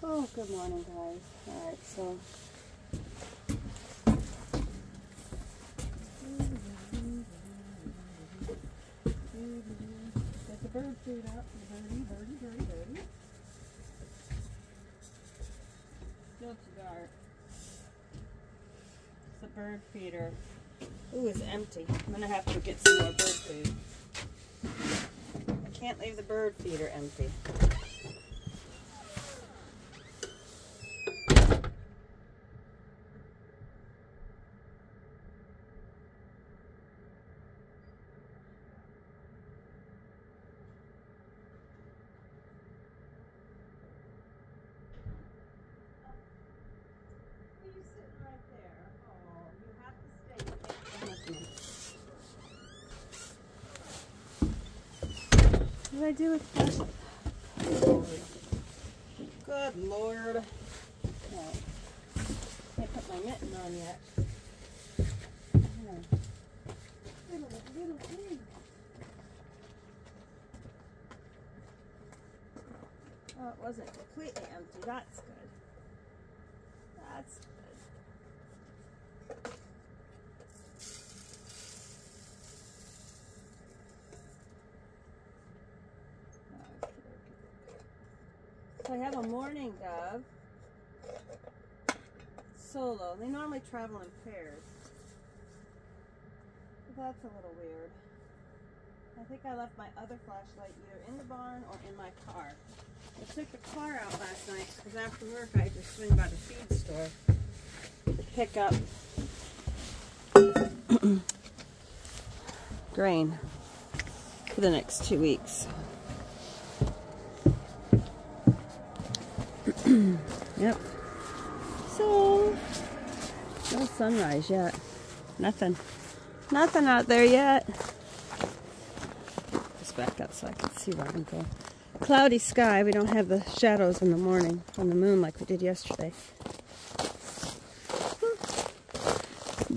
Oh, good morning, guys. All right, so. Get the bird food out. Birdie, birdie, birdie, birdie. Still too dark. It's the bird feeder. Ooh, it's empty. I'm gonna have to get some more bird food. I can't leave the bird feeder empty. you sitting right there? Oh, you have to stay. What did I do with that? Good lord. Okay. Can't put my mitten on yet. Yeah. Little, little thing. Oh, it wasn't completely empty. That's good. That's So I have a mourning dove solo. They normally travel in pairs. That's a little weird. I think I left my other flashlight either in the barn or in my car. I took the car out last night because after work I had to swing by the feed store to pick up grain for the next two weeks. yep. So, no sunrise yet. Nothing. Nothing out there yet. Just back up so I can see where I'm going. Cloudy sky. We don't have the shadows in the morning on the moon like we did yesterday.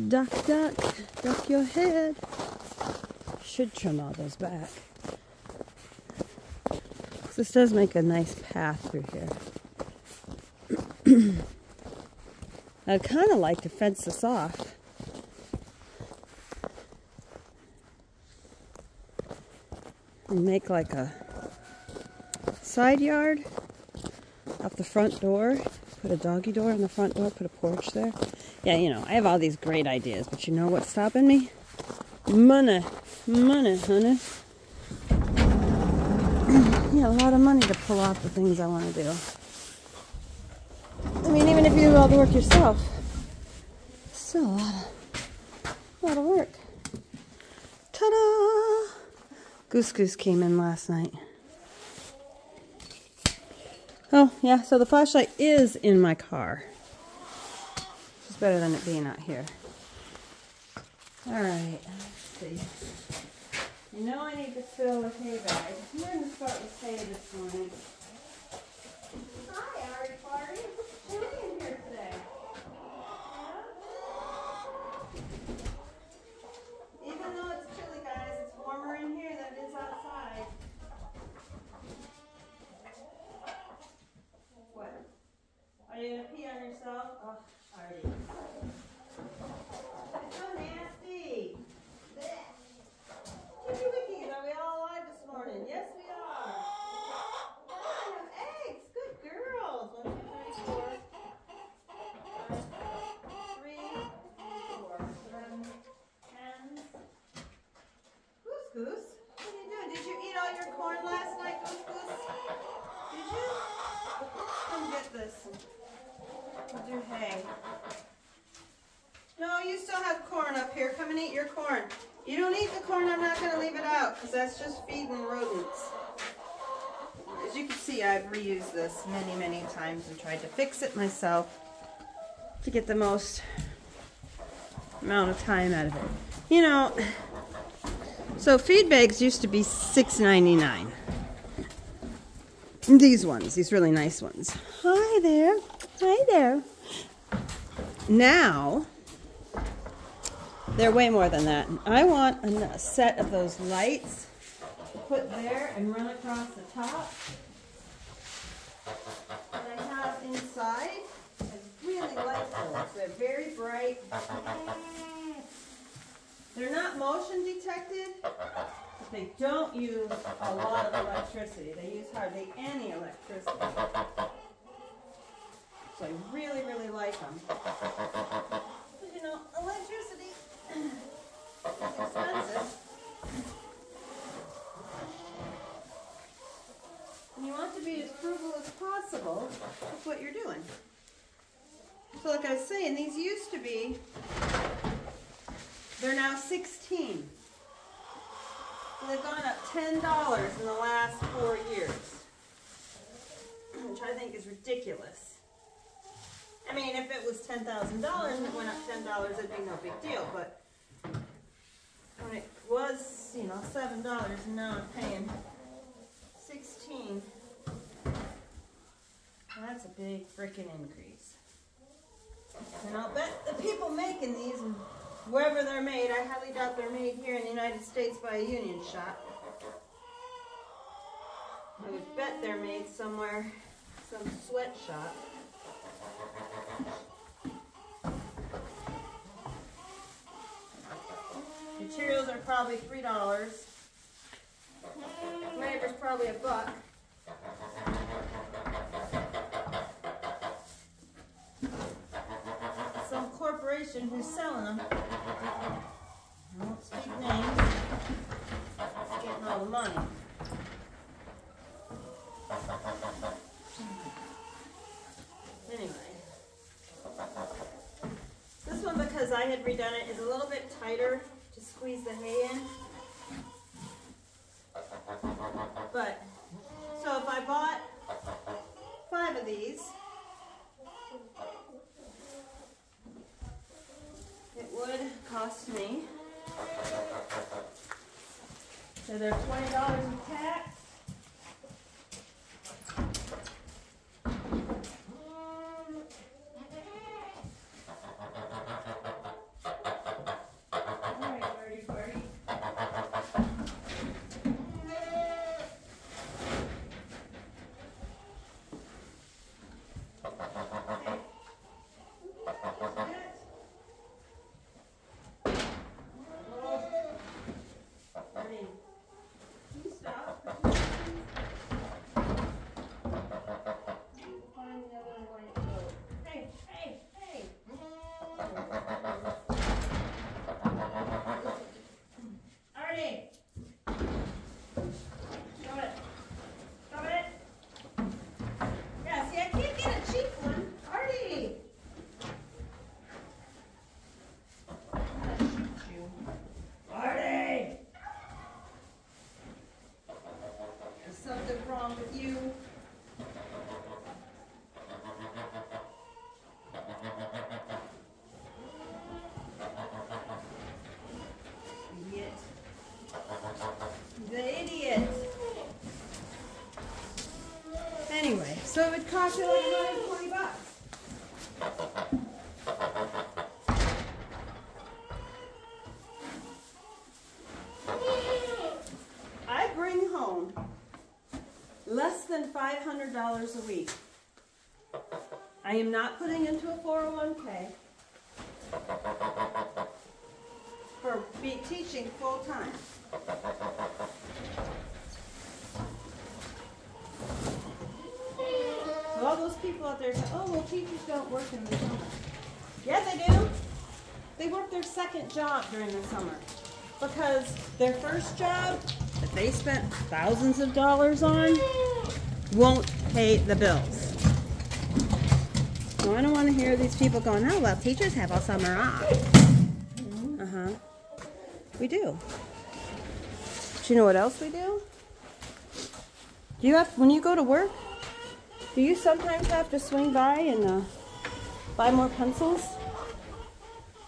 Duck, duck, duck your head. Should trim all those back. This does make a nice path through here. I'd kind of like to fence this off. And make like a side yard off the front door. Put a doggy door on the front door, put a porch there. Yeah, you know, I have all these great ideas, but you know what's stopping me? Money. Money, honey. yeah, a lot of money to pull off the things I want to do. Even if you do all the work yourself, still a lot of, a lot of work. Ta-da! Goose Goose came in last night. Oh, yeah, so the flashlight is in my car. It's better than it being out here. All right, let's see. You know I need to fill the hay bag. I'm going to start with hay this morning. Hi, Ari Party. It's chilly in here today. Yeah? Even though it's chilly, guys, it's warmer in here than it is outside. What? You gonna pee on yourself? Oh, already. It's so nasty. Chicky wickies, are we all alive this morning? Yes, we are. Oh, I have eggs. Good girls. One, two, three, four. Five, three, four, seven, ten. Goose Goose, what are you doing? Did you eat all your corn last night, Goose Goose? Did you? Come get this. We'll do hay. No, you still have corn up here. Come and eat your corn. You don't eat the corn, I'm not going to leave it out because that's just feeding rodents. As you can see, I've reused this many, many times and tried to fix it myself to get the most amount of time out of it. You know, so feed bags used to be $6.99. These ones, these really nice ones. Hi there. Hi there. Now, they're way more than that. I want a set of those lights put there and run across the top And I have inside. I really like those. They're very bright. They're not motion detected. They don't use a lot of electricity. They use hardly any electricity. So I really, really like them. And you want to be as frugal as possible with what you're doing. So like I was saying, these used to be, they're now 16. So they've gone up $10 in the last four years, which I think is ridiculous. I mean, if it was $10,000 and it went up $10, it'd be no big deal, but when it was, you know, $7 and now I'm paying 16, that's a big freaking increase. And I'll bet the people making these, wherever they're made, I highly doubt they're made here in the United States by a union shop. I would bet they're made somewhere, some sweatshop. Materials are probably three dollars. Labor's probably a buck. Some corporation who's selling them. I won't speak names. Is getting all the money. Anyway. This one, because I had redone it, is a little bit tighter squeeze the hay in. But, so if I bought five of these, it would cost me, so they're twenty dollars in tax. All right, Birdie, Birdie. Birdie, can you stop? Find the other white coat. Hey, hey, hey. Artie! Stop it. Stop it. Yeah, see, I can't get a cheap one. Artie! I'm gonna shoot you. Artie! There's something wrong with you. Idiot. The idiot. Anyway, so it would cost you like 120 bucks. I bring home less than $500 a week. I am not putting into a 401k for be teaching full time. So all those people out there say, oh, well, teachers don't work in the summer. Yeah, they do. They work their second job during the summer because their first job that they spent thousands of dollars on won't pay the bills. So I don't want to hear these people going, oh, well, teachers have all summer off. Uh huh. We do. Do you know what else we? Do you have, when you go to work, do you sometimes have to swing by and uh, buy more pencils,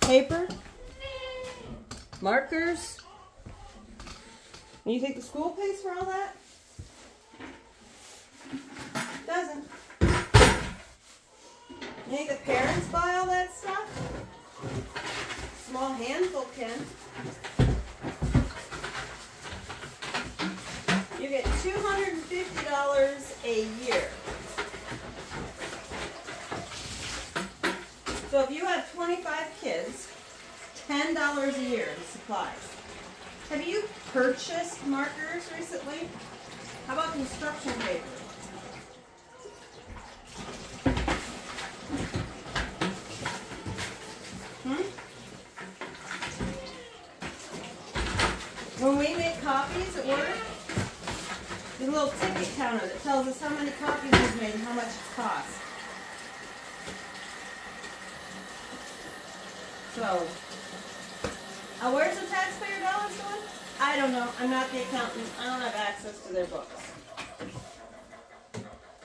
paper, markers? And you think the school pays for all that? Doesn't. You think the parents buy all that stuff? Small handful can. Get $250 a year. So if you have 25 kids, $10 a year in supplies. Have you purchased markers recently? How about construction paper? Hmm? When we make copies at work, there's a little ticket counter that tells us how many copies we've made and how much it costs. So, uh, where's the taxpayer dollars going? I don't know. I'm not the accountant. I don't have access to their books.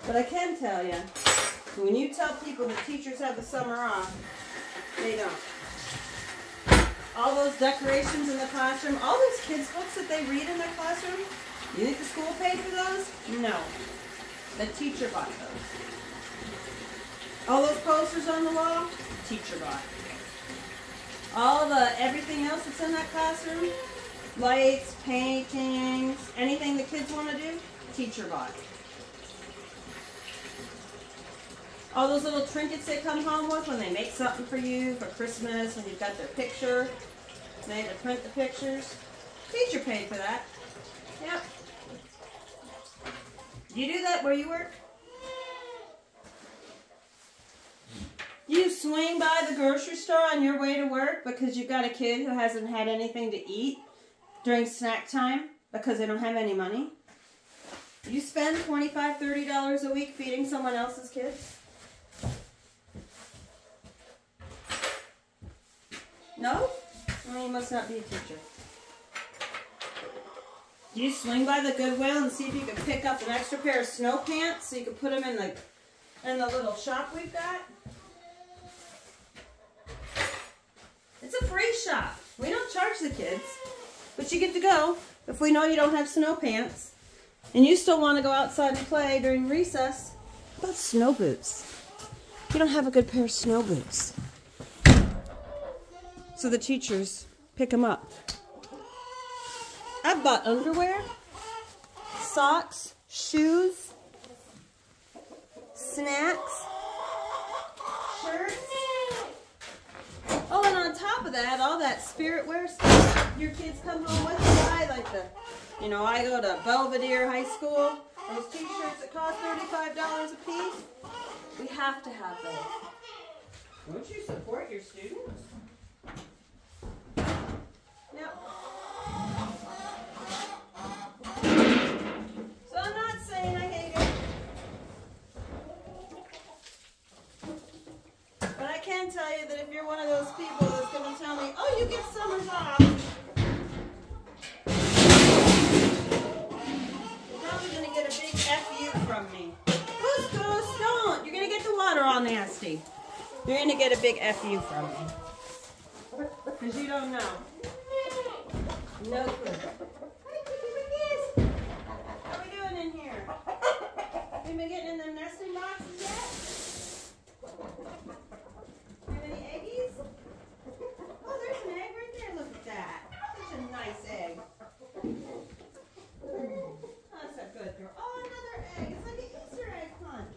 But I can tell you, when you tell people that teachers have the summer off, they don't. All those decorations in the classroom, all those kids' books that they read in their classroom, you think the school paid for those? No. The teacher bought those. All those posters on the wall, teacher bought. All the everything else that's in that classroom, lights, paintings, anything the kids want to do, teacher bought. All those little trinkets they come home with when they make something for you for Christmas when you've got their picture. They had to print the pictures. Teacher paid for that. Yep. You do that where you work? You swing by the grocery store on your way to work because you've got a kid who hasn't had anything to eat during snack time because they don't have any money. You spend $25, $30 a week feeding someone else's kids? No? Well, you must not be a teacher. You swing by the Goodwill and see if you can pick up an extra pair of snow pants so you can put them in the in the little shop we've got? It's a free shop. We don't charge the kids, but you get to go if we know you don't have snow pants and you still want to go outside and play during recess. What about snow boots? You don't have a good pair of snow boots. So the teachers pick them up. I've bought underwear, socks, shoes, snacks, shirts. Oh, and on top of that, all that spirit wear stuff your kids come home with. I like the, you know, I go to Belvedere High School. Those t-shirts that cost $35 a piece. We have to have those. Don't you support your students? Yep. So I'm not saying I hate it. But I can tell you that if you're one of those people that's going to tell me, oh, you get summers off, you're probably going to get a big FU from me. Goose, goose, don't. You're going to get the water all nasty. You're going to get a big FU from me. Because you don't know. No clue. Hi, How we doing in here? We been getting in the nesting boxes yet? Have any eggies? Oh, there's an egg right there. Look at that. Such a nice egg. Oh, that's a good girl. Oh, another egg. It's like an Easter egg hunt.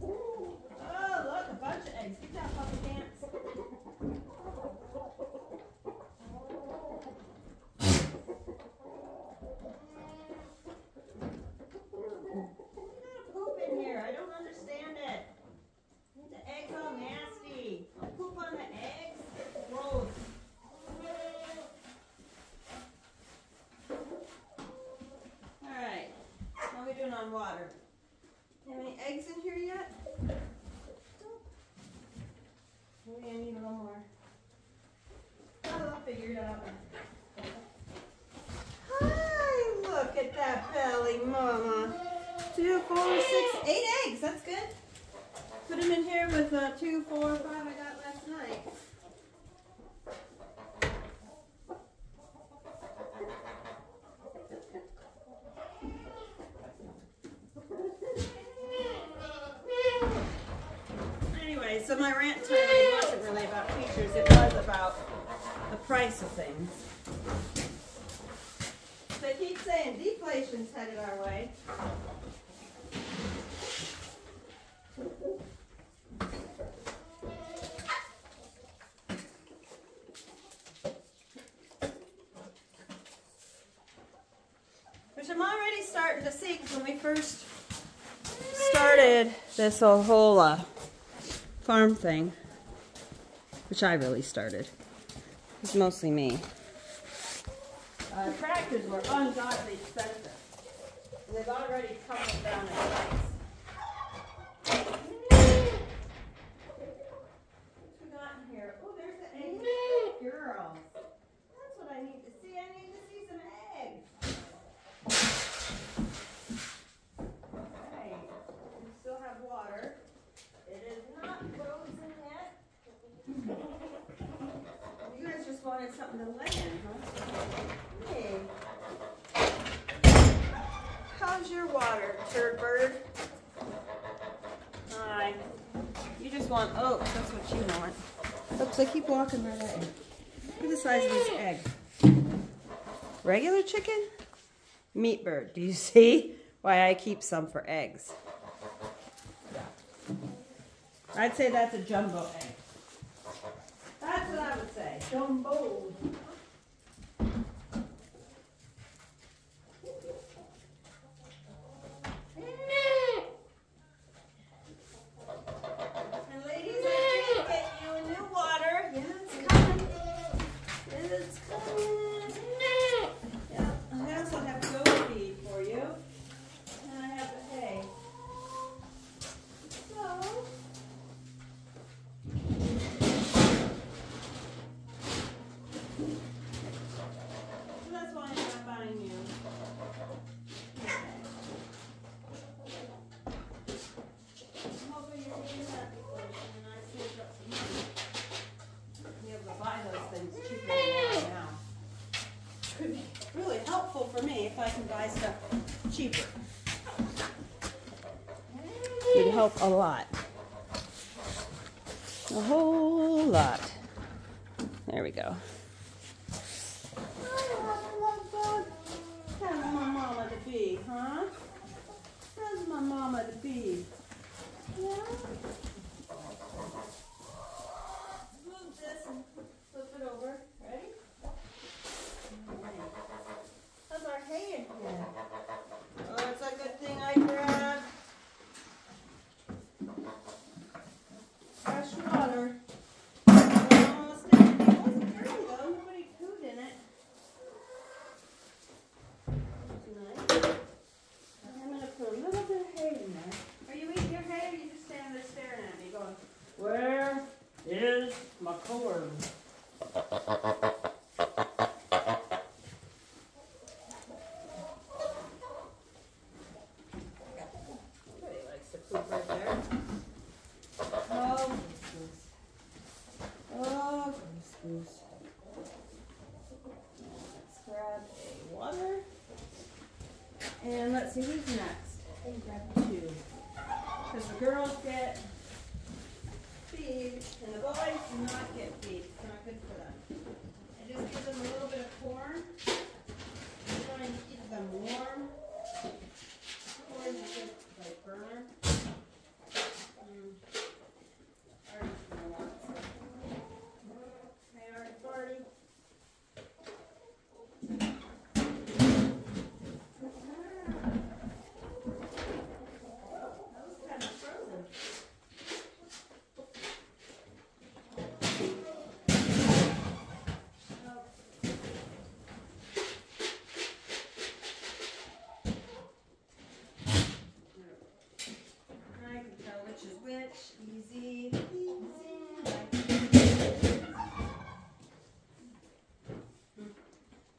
Oh, look, a bunch of eggs. Get that puppy dance. poop in here. I don't understand it. The eggs all nasty. Don't poop on the eggs. Gross. Alright. How we doing on water? Any eggs in here yet? Maybe I need a little more. I'll figure it out. Hi, look at that belly, mama. Two, four, six, eight eggs. That's good. Put them in here with uh, two, four, five So my rant today wasn't really about features, it was about the price of things. They keep saying deflation's headed our way. Which I'm already starting to see because when we first started this whole uh, farm thing, which I really started, it's mostly me. Uh, tractors were ungodly expensive. And they've already down in price. What's we got in here? Oh, there's the egg girls. That's what I need to see. I need to see some eggs. Okay. We still have water. It is not frozen yet. You guys just wanted something to lay in, huh? Hey. How's your turd bird? Hi. You just want oats. That's what you want. Oops, I keep walking at you. Look at the size of this egg. Regular chicken? Meat bird. Do you see why I keep some for eggs? Yeah. I'd say that's a jumbo egg. That's what I would say. Jumbo. And ladies, I did get you a new water. Yeah, it's coming. It's coming. Yeah, I also have goat feed for you. And I have the hay. So, so that's why I'm not buying you. Okay. I'm hoping you're getting that deflation and I saved up some money. Be able to buy those things cheaper than they are now. Which would be really helpful for me if I can buy stuff cheaper. It would help a lot. A whole lot. There we go. Huh? My mama to be? Yeah? Move this and flip it over. Ready? Alright. How's our hay in here? Oh, it's a good thing I grabbed fresh water. Almost empty. It wasn't dirty though. Nobody pooed in it. That's nice. I'm gonna put a little bit of hay in there. Are you eating your hay or are you just standing there staring at me going, Where is my corn? Uh, uh, uh, Somebody likes to poop right there. Oh, goose goose. Oh, goose goose. Let's grab a water. And let's see who's next. Think grab two. Because the girls get feed and the boys do not get feed. It's not good for them. I just give them a little bit of corn. Try and keep them warm. Corn is good like burner. Mm. Artie's gonna want some. Hey, Artie, Barty. That was kind of frozen. I can tell which is which. Easy, easy.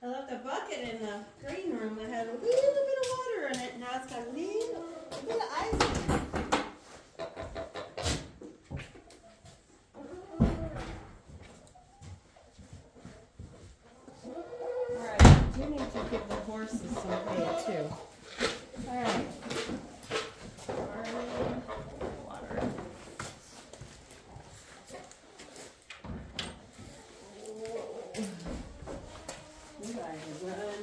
I left a bucket in the green room that had a little bit of water in it. Now it's got a little bit of ice. in it. Alright, I do need to give the horses some hay too. Alright. Water.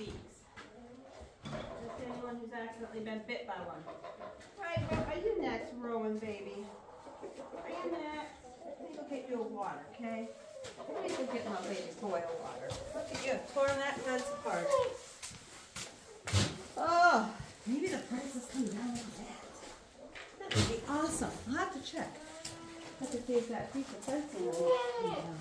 bees. Just anyone accidentally been bit by one. Right, well, are you next, Rowan baby? Are you next? Let me go get you a water, okay? Let me go get my baby boy a water. Look at you, torn that fence apart. Oh, maybe the price has come down like that. That would be awesome. I'll have to check. I Have to see if that piece of fencing will come down.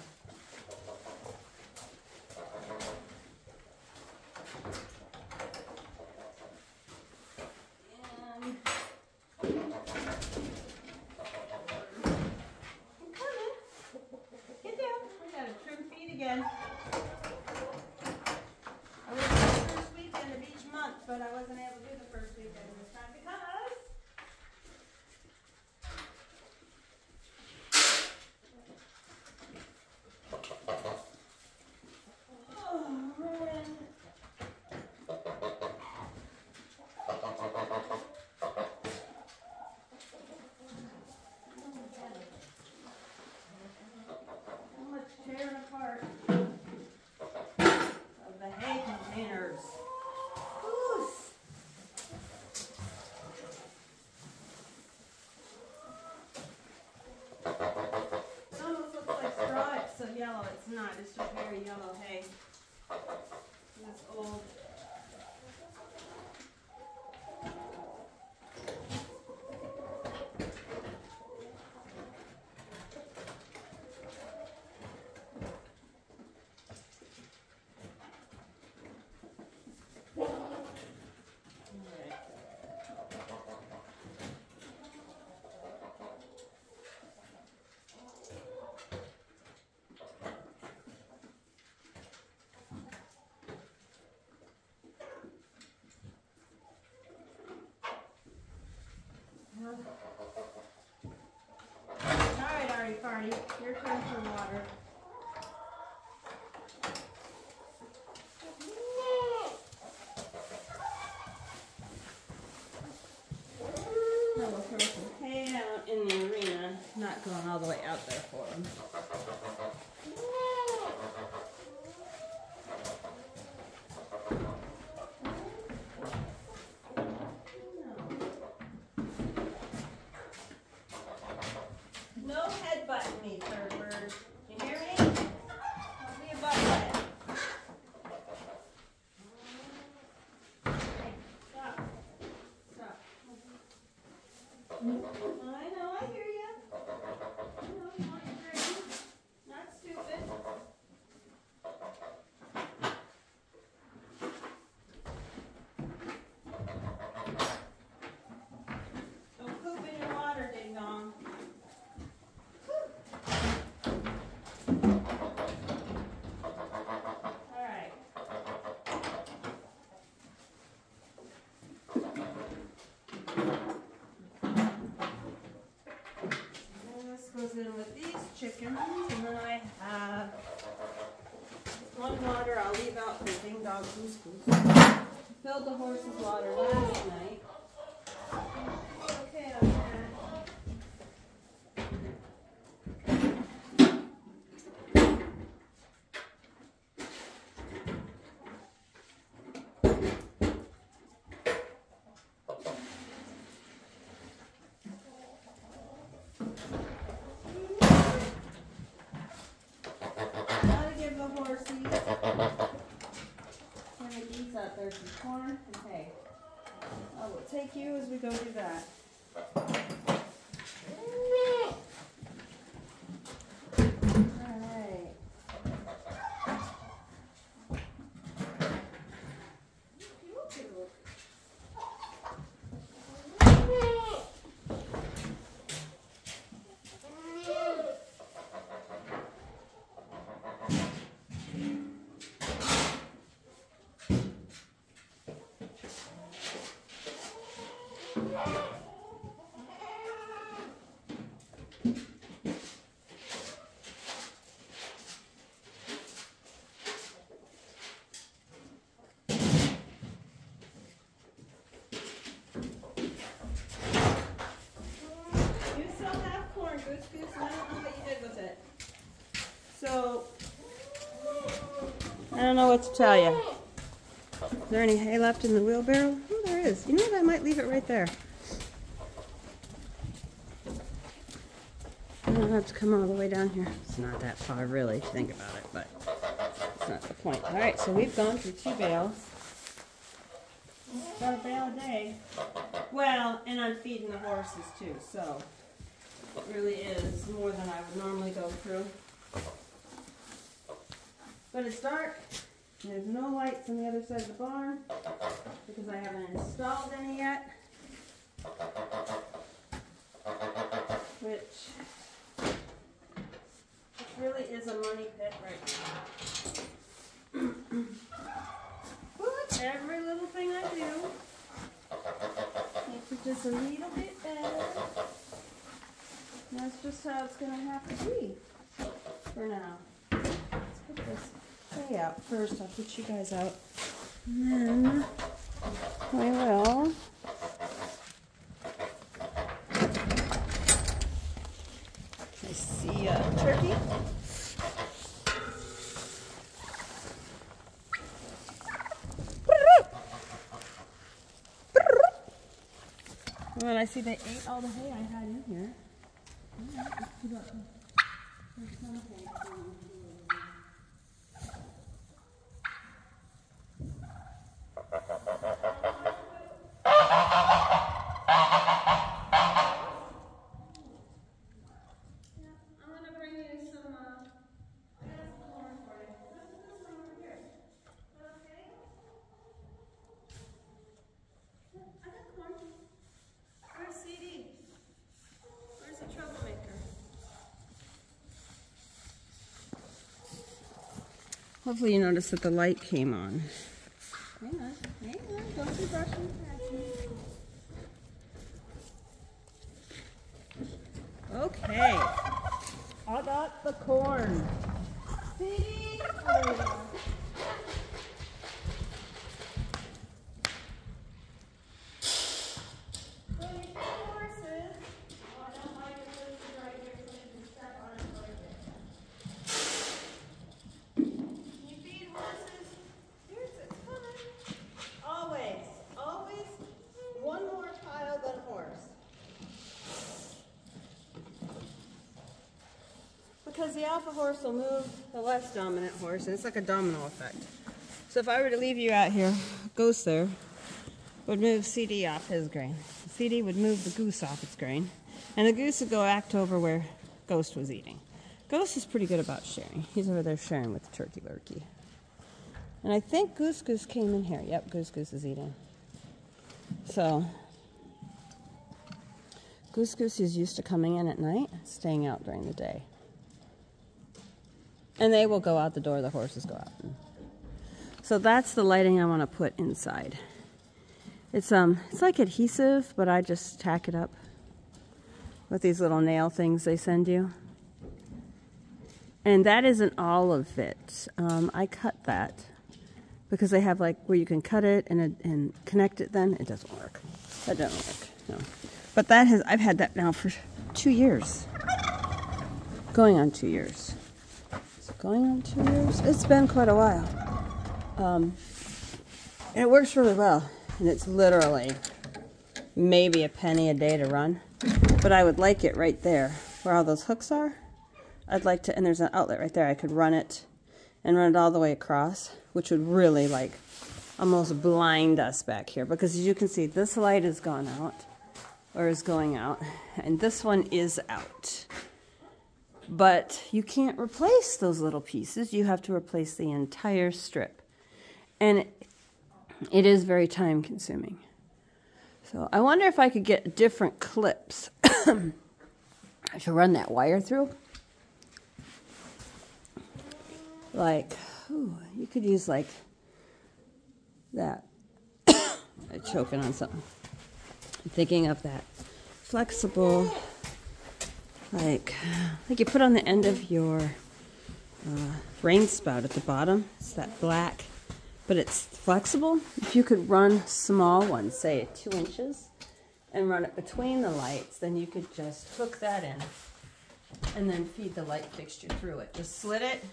And I'm coming. Get down. We gotta trim feet again. I was the first weekend of each month, but I wasn't able to do the first weekend this time because Oh, man. So much tearing apart of the hay containers. Whews. It almost looks like straw, it's so yellow, it's not, it's just very yellow hay. It's old. Alright, Ari Farty, your water. Now we'll throw some hay out in the arena, not going all the way out there for them. No headbutting me, third bird. You hear me? Don't be a butthead. Hey, stop. Stop. I know, I hear you. I know, you want your brain. Not stupid. Don't poop in your water, ding dong. Alright. And this goes in with these chickens, and then I have one water I'll leave out for ding dong goose goose. Filled the horse's water last night. Okay, I'm Gotta give the horsies. When there some corn. I will take you as we go do that. Alright. You still have corn, goose goose, and I don't know what you did with it. So, I don't know what to tell you. Is there any hay left in the wheelbarrow? Oh, there is. You know what? I might leave it right there. I don't have to come all the way down here. It's not that far, really, if you think about it, but it's not the point. All right, so we've gone through two bales. About a bale a day. Well, and I'm feeding the horses too, so it really is more than I would normally go through. But it's dark. There's no lights on the other side of the barn because I haven't installed any yet. Which really is a money pit right now. but every little thing I do makes it just a little bit better. And that's just how it's gonna have to be for now. Put this hay out first. I'll put you guys out. And then we will. I see a turkey. Well, I see they ate all the hay I had in here. Alright, let's put up the- there's some hay going here. Yeah, I'm gonna bring you some, uh, I got some corn for you. This is this one over here. Okay? Yeah, I got corn. Where's CD? Where's the troublemaker? Hopefully you noticed that the light came on. Hang on, hang on, don't be brushing. Okay. I got the corn. CD! Oh, there you go. So you see horses. Oh, I don't like it. This is right here, so you can step on it right there. You feed horses. Here's it's fun. Always, always one more pile than horse. The horse will move the less dominant horse, and it's like a domino effect. So if I were to leave you out here, Ghost there would move CD off his grain. CD would move the goose off its grain, and the goose would go act over where Ghost was eating. Ghost is pretty good about sharing. He's over there sharing with the turkey lurkey. And I think Goose Goose came in here. Yep, Goose Goose is eating. So, Goose Goose is used to coming in at night, staying out during the day. And they will go out the door, the horses go out. So that's the lighting I want to put inside. It's um it's like adhesive, but I just tack it up with these little nail things they send you. And that isn't all of it. Um, I cut that because they have like where you can cut it and and connect it. Then it doesn't work. That doesn't work. No. But that has I've had that now for two years. Going on two years. Going on two years? It's been quite a while. Um, and it works really well. And it's literally maybe a penny a day to run. But I would like it right there where all those hooks are. I'd like to, and there's an outlet right there. I could run it and run it all the way across, which would really like almost blind us back here. Because as you can see, this light has gone out or is going out, and this one is out. But you can't replace those little pieces. You have to replace the entire strip. And it, it is very time consuming. So I wonder if I could get different clips to run that wire through. Like, ooh, you could use like that. I'm choking on something. I'm thinking of that flexible, like, like you put on the end of your uh, rain spout at the bottom. It's that black, but it's flexible. If you could run small ones, say two inches, and run it between the lights, then you could just hook that in and then feed the light fixture through it. Just slit it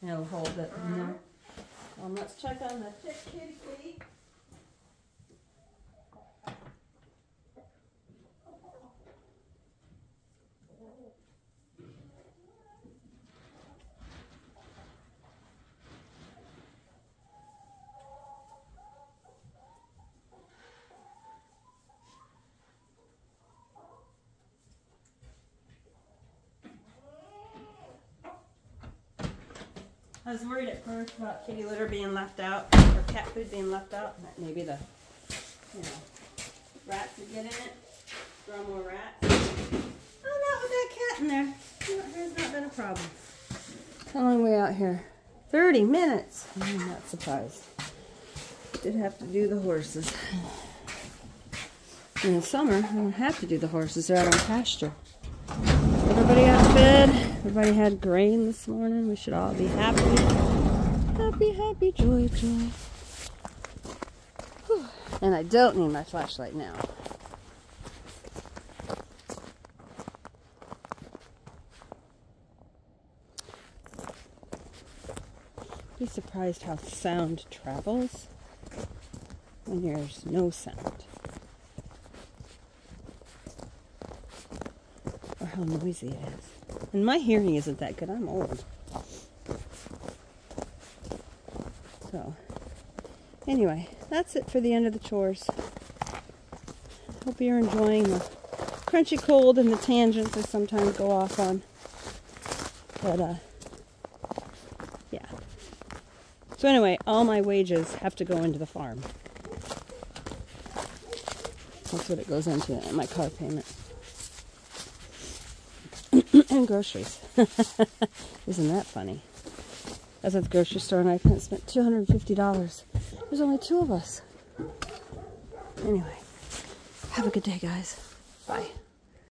and it'll hold it in there. Um, let's check on the tick kitty I was worried at first about kitty litter being left out or cat food being left out. That maybe the, you know, rats would get in it. Draw more rats. Oh, not with that cat in there. There's not been a problem. How long are we out here? 30 minutes. I'm not surprised. Did have to do the horses. In the summer, I don't have to do the horses. They're out on pasture. Everybody out of fed. Everybody had grain this morning. We should all be happy. Happy, happy, joy, joy. And I don't need my flashlight now. Be surprised how sound travels when there's no sound. Or how noisy it is. And my hearing isn't that good. I'm old. So, anyway, that's it for the end of the chores. Hope you're enjoying the crunchy cold and the tangents I sometimes go off on. But, uh, yeah. So, anyway, all my wages have to go into the farm. That's what it goes into, and my car payment. And groceries. Isn't that funny? I was at the grocery store and I spent $250. There's only two of us. Anyway, have a good day, guys. Bye.